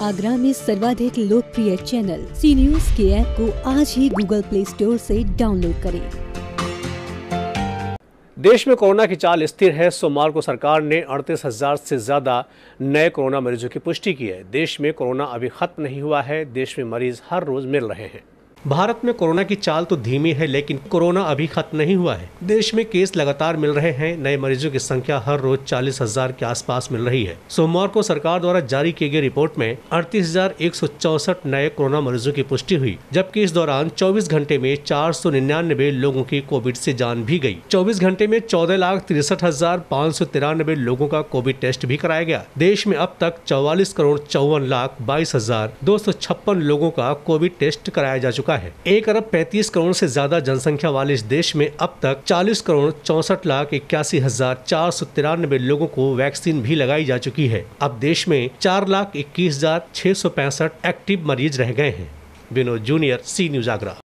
आगरा में सर्वाधिक लोकप्रिय चैनल सी न्यूज़ के ऐप को आज ही गूगल प्ले स्टोर से डाउनलोड करें। देश में कोरोना की चाल स्थिर है, सोमवार को सरकार ने अड़तीस हज़ार से ज़्यादा नए कोरोना मरीजों की पुष्टि की है। देश में कोरोना अभी खत्म नहीं हुआ है, देश में मरीज़ हर रोज मिल रहे हैं। भारत में कोरोना की चाल तो धीमी है, लेकिन कोरोना अभी खत्म नहीं हुआ है। देश में केस लगातार मिल रहे हैं, नए मरीजों की संख्या हर रोज चालीस हज़ार के आसपास मिल रही है। सोमवार को सरकार द्वारा जारी की गई रिपोर्ट में अड़तीस नए कोरोना मरीजों की पुष्टि हुई, जबकि इस दौरान 24 घंटे में चार सौ निन्यानबे लोगों की कोविड से जान भी गई। 24 घंटे में चौदह लाख तिरसठ हज़ार पाँच सौ तिरानबे लोगों का कोविड टेस्ट भी कराया गया। देश में अब तक चौवालीस करोड़ चौवन लाख बाईस हज़ार दो सौ छप्पन लोगों का कोविड टेस्ट कराया जा चुका है। एक अरब पैंतीस करोड़ से ज़्यादा जनसंख्या वाले इस देश में अब तक चालीस करोड़ चौसठ लाख इक्यासी हज़ार चार सौ तिरानबे लोगों को वैक्सीन भी लगाई जा चुकी है। अब देश में चार लाख इक्कीस हज़ार छह सौ पैंसठ एक्टिव मरीज़ रह गए हैं। Vinod junior, C news Agra.